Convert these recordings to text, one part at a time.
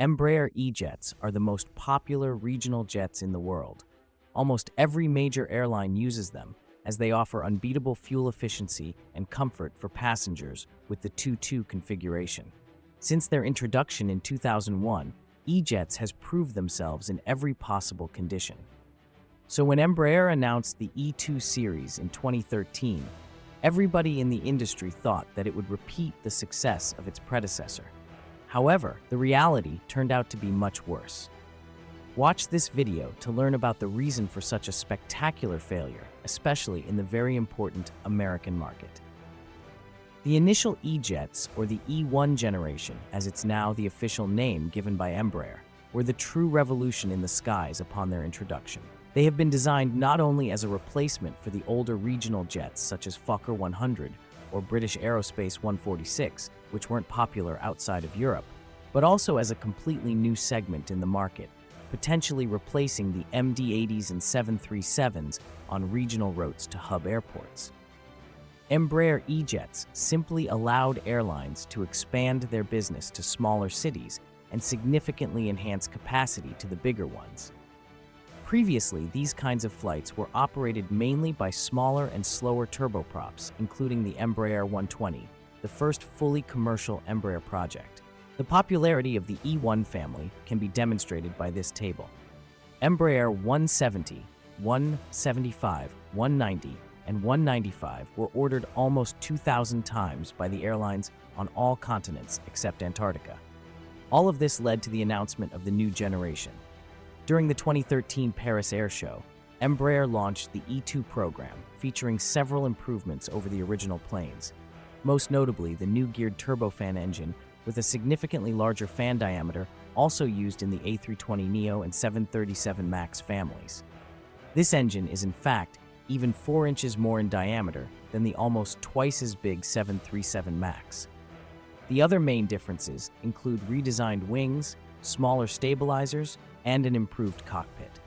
Embraer E-Jets are the most popular regional jets in the world. Almost every major airline uses them, as they offer unbeatable fuel efficiency and comfort for passengers with the 2-2 configuration. Since their introduction in 2001, E-Jets has proved themselves in every possible condition. So when Embraer announced the E2 series in 2013, everybody in the industry thought that it would repeat the success of its predecessor. However, the reality turned out to be much worse. Watch this video to learn about the reason for such a spectacular failure, especially in the very important American market. The initial E-Jets, or the E1 generation, as it's now the official name given by Embraer, were the true revolution in the skies upon their introduction. They have been designed not only as a replacement for the older regional jets such as Fokker 100 or British Aerospace 146, which weren't popular outside of Europe, but also as a completely new segment in the market, potentially replacing the MD-80s and 737s on regional routes to hub airports. Embraer E-Jets simply allowed airlines to expand their business to smaller cities and significantly enhance capacity to the bigger ones. Previously, these kinds of flights were operated mainly by smaller and slower turboprops, including the Embraer 120, the first fully commercial Embraer project. The popularity of the E1 family can be demonstrated by this table. Embraer 170, 175, 190, and 195 were ordered almost 2,000 times by the airlines on all continents except Antarctica. All of this led to the announcement of the new generation, during the 2013 Paris Air Show, Embraer launched the E2 program, featuring several improvements over the original planes, most notably the new geared turbofan engine with a significantly larger fan diameter also used in the A320neo and 737 MAX families. This engine is in fact even 4 inches more in diameter than the almost twice as big 737 MAX. The other main differences include redesigned wings, smaller stabilizers, and an improved cockpit.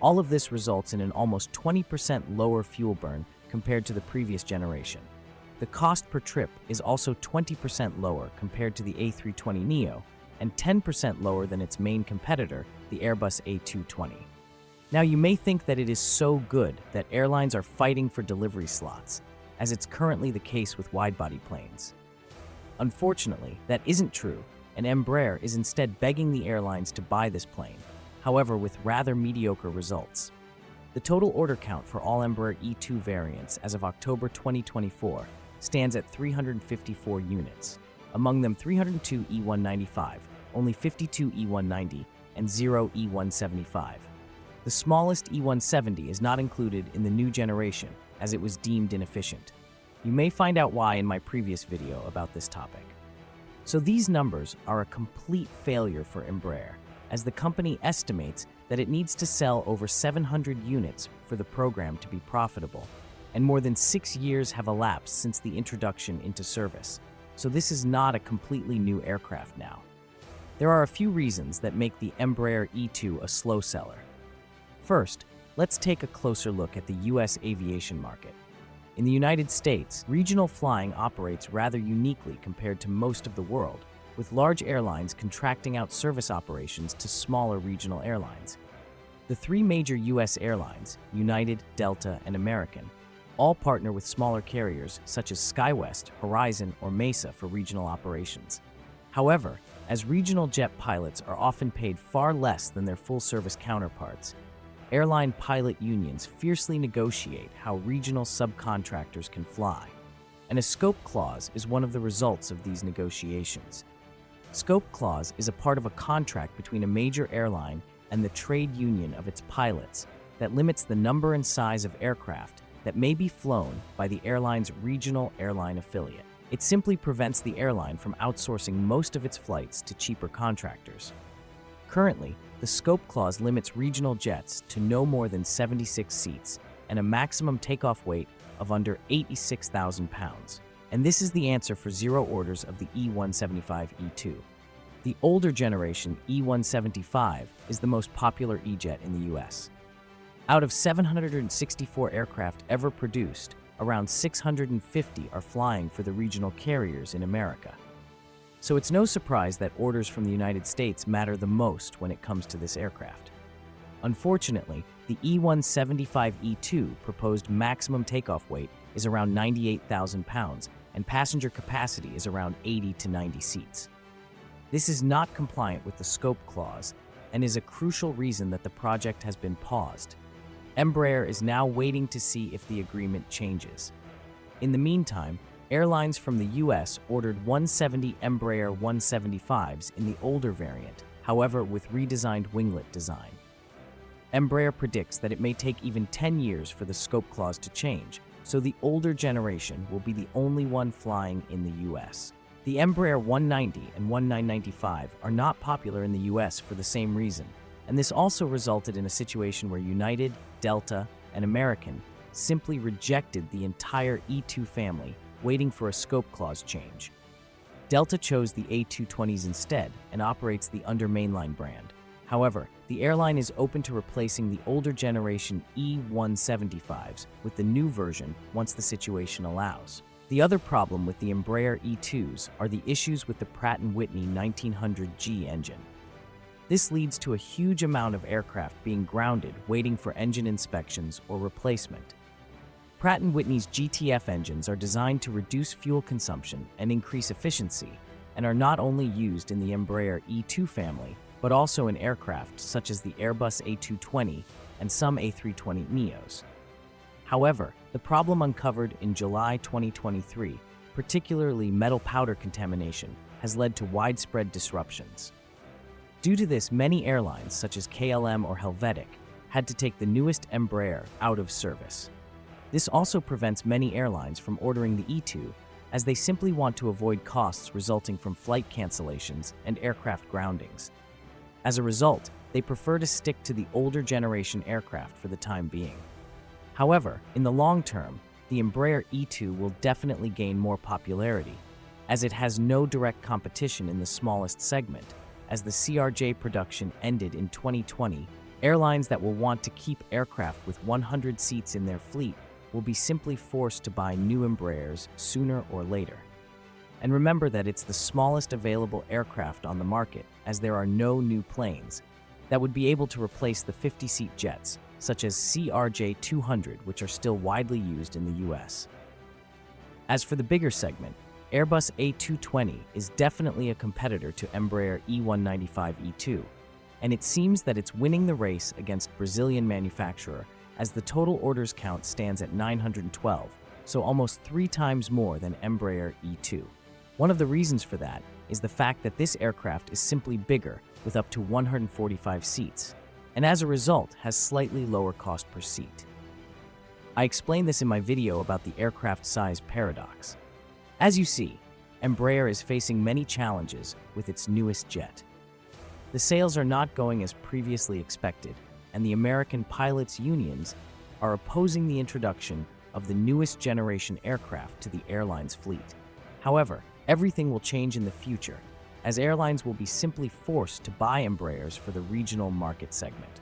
All of this results in an almost 20% lower fuel burn compared to the previous generation. The cost per trip is also 20% lower compared to the A320neo and 10% lower than its main competitor, the Airbus A220. Now, you may think that it is so good that airlines are fighting for delivery slots, as it's currently the case with wide-body planes. Unfortunately, that isn't true and Embraer is instead begging the airlines to buy this plane, however with rather mediocre results. The total order count for all Embraer E2 variants as of October 2024 stands at 354 units, among them 302 E195, only 52 E190, and 0 E175. The smallest E170 is not included in the new generation as it was deemed inefficient. You may find out why in my previous video about this topic. So these numbers are a complete failure for Embraer, as the company estimates that it needs to sell over 700 units for the program to be profitable, and more than six years have elapsed since the introduction into service. So this is not a completely new aircraft now. There are a few reasons that make the Embraer E2 a slow seller. First, let's take a closer look at the US aviation market. In the United States, regional flying operates rather uniquely compared to most of the world, with large airlines contracting out service operations to smaller regional airlines. The three major U.S. airlines, United, Delta, and American, all partner with smaller carriers such as SkyWest, Horizon, or Mesa for regional operations. However, as regional jet pilots are often paid far less than their full-service counterparts, airline pilot unions fiercely negotiate how regional subcontractors can fly, and a scope clause is one of the results of these negotiations. Scope clause is a part of a contract between a major airline and the trade union of its pilots that limits the number and size of aircraft that may be flown by the airline's regional airline affiliate. It simply prevents the airline from outsourcing most of its flights to cheaper contractors. Currently, the scope clause limits regional jets to no more than 76 seats and a maximum takeoff weight of under 86,000 pounds. And this is the answer for zero orders of the E175-E2. The older generation E175 is the most popular E-jet in the US. Out of 764 aircraft ever produced, around 650 are flying for the regional carriers in America. So it's no surprise that orders from the United States matter the most when it comes to this aircraft. Unfortunately, the E-175E2 proposed maximum takeoff weight is around 98,000 pounds and passenger capacity is around 80 to 90 seats. This is not compliant with the scope clause and is a crucial reason that the project has been paused. Embraer is now waiting to see if the agreement changes. In the meantime, airlines from the US ordered 170 Embraer 175s in the older variant, however with redesigned winglet design. Embraer predicts that it may take even 10 years for the scope clause to change, so the older generation will be the only one flying in the US. The Embraer 190 and 195 are not popular in the US for the same reason, and this also resulted in a situation where United, Delta, and American simply rejected the entire E2 family, waiting for a scope clause change. Delta chose the A220s instead and operates the under mainline brand. However, the airline is open to replacing the older generation E175s with the new version once the situation allows. The other problem with the Embraer E2s are the issues with the Pratt & Whitney 1900G engine. This leads to a huge amount of aircraft being grounded waiting for engine inspections or replacement. Pratt & Whitney's GTF engines are designed to reduce fuel consumption and increase efficiency and are not only used in the Embraer E2 family, but also in aircraft such as the Airbus A220 and some A320neos. However, the problem uncovered in July 2023, particularly metal powder contamination, has led to widespread disruptions. Due to this, many airlines, such as KLM or Helvetic, had to take the newest Embraer out of service. This also prevents many airlines from ordering the E2 as they simply want to avoid costs resulting from flight cancellations and aircraft groundings. As a result, they prefer to stick to the older generation aircraft for the time being. However, in the long term, the Embraer E2 will definitely gain more popularity, as it has no direct competition in the smallest segment. As the CRJ production ended in 2020, airlines that will want to keep aircraft with 100 seats in their fleet will be simply forced to buy new Embraers sooner or later. And remember that it's the smallest available aircraft on the market, as there are no new planes, that would be able to replace the 50-seat jets, such as CRJ-200, which are still widely used in the US. As for the bigger segment, Airbus A220 is definitely a competitor to Embraer E195-E2, and it seems that it's winning the race against Brazilian manufacturer as the total orders count stands at 912, so almost three times more than Embraer E2. One of the reasons for that is the fact that this aircraft is simply bigger with up to 145 seats, and as a result has slightly lower cost per seat. I explained this in my video about the aircraft size paradox. As you see, Embraer is facing many challenges with its newest jet. The sales are not going as previously expected, and the American pilots' unions are opposing the introduction of the newest generation aircraft to the airline's fleet. However, everything will change in the future, as airlines will be simply forced to buy Embraers for the regional market segment.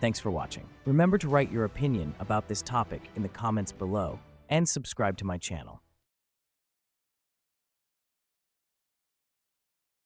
Thanks for watching. Remember to write your opinion about this topic in the comments below and subscribe to my channel.